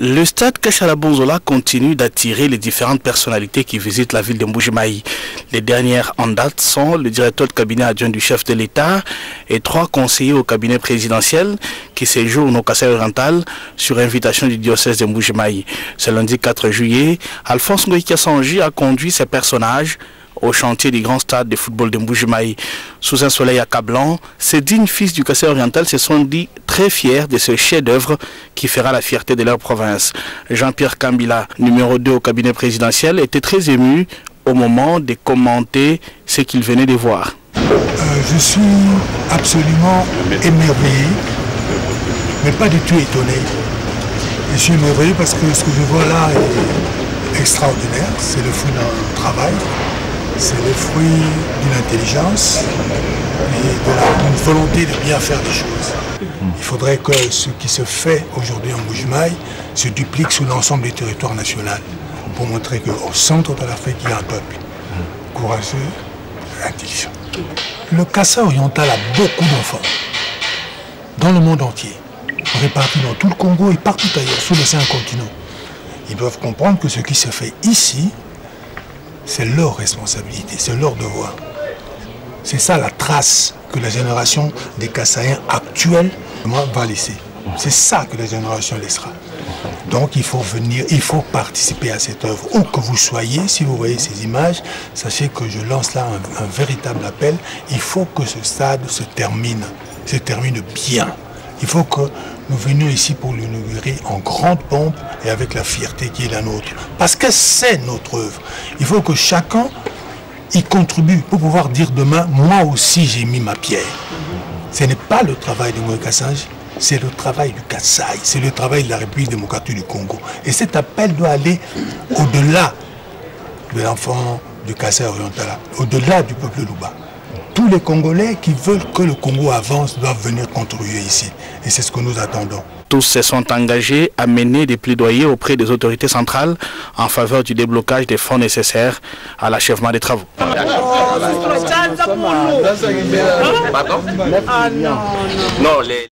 Le stade Kachalabonzola continue d'attirer les différentes personnalités qui visitent la ville de Mbujimaï. Les dernières en date sont le directeur de cabinet adjoint du chef de l'État et trois conseillers au cabinet présidentiel qui séjournent au Kassai oriental sur invitation du diocèse de Mbujimaï. Ce lundi 4 juillet, Alphonse Ngoïka a conduit ces personnages au chantier du grand stade de football de Mbujimaï. Sous un soleil accablant, ces dignes fils du Kassai oriental se sont dit très fiers de ce chef-d'œuvre qui fera la fierté de leur province. Jean-Pierre Kambila, numéro 2 au cabinet présidentiel, était très ému au moment de commenter ce qu'il venait de voir. je suis absolument émerveillé, mais pas du tout étonné. Je suis émerveillé parce que ce que je vois là est extraordinaire. C'est le fruit d'un travail, c'est le fruit d'une intelligence et d'une volonté de bien faire des choses. Il faudrait que ce qui se fait aujourd'hui en Boujumaï se duplique sur l'ensemble du territoire national pour montrer qu'au centre de l'Afrique, il y a un peuple courageux et intelligent. Le Kassa oriental a beaucoup d'enfants dans le monde entier, répartis dans tout le Congo et partout ailleurs, sur les cinq continents. Ils doivent comprendre que ce qui se fait ici, c'est leur responsabilité, c'est leur devoir. C'est ça la trace que la génération des Kassaïens actuels va laisser. C'est ça que la génération laissera. Donc il faut venir, il faut participer à cette œuvre. Où que vous soyez, si vous voyez ces images, sachez que je lance là un, un véritable appel. Il faut que ce stade se termine, se termine bien. Il faut que nous venions ici pour l'inaugurer en grande pompe et avec la fierté qui est la nôtre. Parce que c'est notre œuvre. Il faut que chacun y contribue pour pouvoir dire demain, moi aussi j'ai mis ma pierre. Ce n'est pas le travail de Moïse Kassage, c'est le travail du Kassai, c'est le travail de la République démocratique du Congo. Et cet appel doit aller au-delà de l'enfant du Kassai oriental, au-delà du peuple Louba. Tous les Congolais qui veulent que le Congo avance doivent venir contribuer ici. Et c'est ce que nous attendons. Tous se sont engagés à mener des plaidoyers auprès des autorités centrales en faveur du déblocage des fonds nécessaires à l'achèvement des travaux. Non, les...